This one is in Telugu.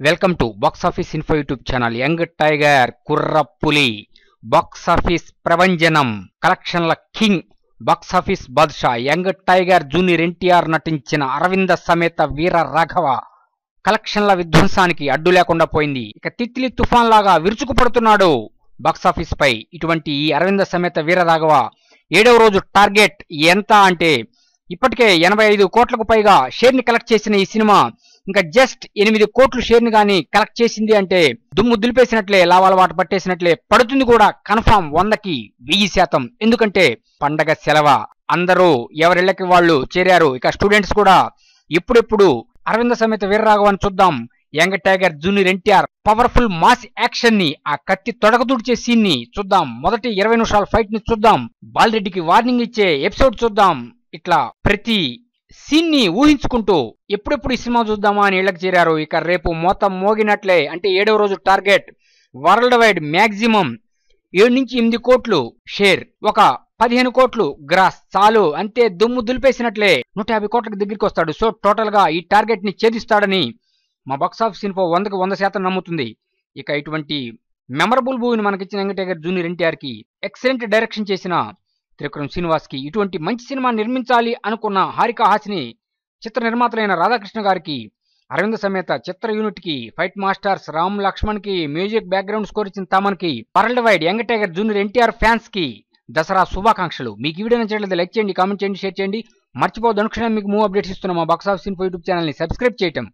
Welcome to box office info YouTube channel young tiger కుర్రపులి box office ప్రభంజనం కలెక్షన్ల కింగ్ బాక్స్ ఆఫీస్ బాద్షా యంగ్ టైగర్ జూనియర్ ఎన్టీఆర్ నటించిన అరవింద సమేత వీర రాఘవ కలెక్షన్ల విధ్వంసానికి అడ్డు లేకుండా పోయింది. ఇక తిత్లి తుఫాన్ లాగా విరుచుకుపడుతున్నాడు బాక్స్ ఆఫీస్ పై ఇటువంటి ఈ అరవింద సమేత వీర రాఘవ ఏడవ రోజు టార్గెట్ ఎంత అంటే ఇప్పటికే ఎనభై ఐదు కోట్లకు పైగా షేర్ని కలెక్ట్ చేసిన ఈ సినిమా ఇంకా జస్ట్ ఎనిమిది కోట్లు షేర్ని కానీ కలెక్ట్ చేసింది అంటే దుమ్ము దులిపేసినట్లే లావాల వాట పట్టేసినట్లే పడుతుంది కూడా కన్ఫామ్ వందకి వెయ్యి శాతం. ఎందుకంటే పండగ సెలవ. అందరూ ఎవరిళ్ళకి వాళ్ళు చేరారు. ఇక స్టూడెంట్స్ కూడా ఎప్పుడెప్పుడు అరవింద సమేత వీరరాఘవన్ చూద్దాం. Young tiger junior NTR powerful mass యాక్షన్ని ఆ కత్తి తొడగదుడిచే సీన్ని చూద్దాం. మొదటి ఇరవై నిమిషాల ఫైట్ని చూద్దాం. బాలరెడ్డికి వార్నింగ్ ఇచ్చే ఎపిసోడ్ చూద్దాం. ఇట్లా ప్రతి సీన్ని ఊహించుకుంటూ ఎప్పుడెప్పుడు ఈ సినిమా చూద్దామా అని ఇళ్ళకు చేరారు ఇక రేపు మొత్తం మోగినట్లే అంటే ఏడవ రోజు టార్గెట్ వరల్డ్ వైడ్ మ్యాక్సిమం ఏడు నుంచి ఎనిమిది కోట్లు షేర్. ఒక పదిహేను కోట్లు గ్రాస్. చాలు అంతే దుమ్ము దులిపేసినట్లే నూట యాభై కోట్లకు దగ్గరికి వస్తాడు. సో టోటల్గా ఈ టార్గెట్ని ఛేదిస్తాడని మా బాక్సాఫీస్ ఇన్ఫో వందకు వంద శాతం నమ్ముతుంది. ఇక ఇటువంటి మెమరబుల్ మూవీని మనకిచ్చిన వెంకటేగర్ జూనియర్ ఎన్టీఆర్కి ఎక్సలెంట్ డైరెక్షన్ చేసిన త్రికురం శ్రీనివాస్కి ఇటువంటి మంచి సినిమా నిర్మించాలి అనుకున్న హారిక హాసిని చిత్ర నిర్మాతలైన రాధాకృష్ణ గారికి అరవింద సమేత చిత్ర యూనిట్కి ఫైట్ మాస్టర్స్ రామ్ లక్ష్మణ్కి మ్యూజిక్ బ్యాక్గ్రౌండ్ స్కోర్ ఇచ్చిన తమన్కి world wide young tiger junior NTR ఫ్యాన్స్కి దసరా శుభాకాంక్షలు. మీకు ఈ వీడియో నచ్చినట్లయితే లైక్ చేయండి కామెంట్ చేయండి షేర్ చేయండి. మర్చిపోదు అనుక్షణం మీకు మూవ్ అప్డేట్స్ ఇస్తున్నాం మా బాక్స్ ఆఫీస్ ఇన్ఫో యూట్యూబ్ ఛానల్ని సబ్స్క్రైబ్ చేయటం.